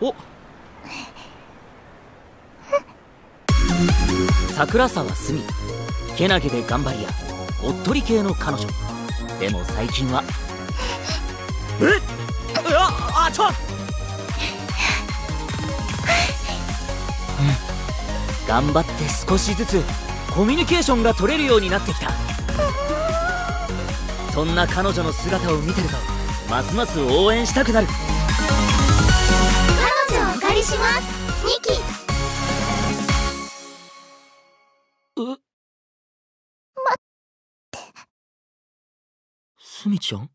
お。桜沢すみ。けなげで頑張り屋。おっとり系の彼女。でも最近は。えっ。ああちょ。頑張って少しずつ。コミュニケーションが取れるようになってきた。そんな彼女の姿を見てるとますます応援したくなる。します。ニキ。う待って。すみちゃん？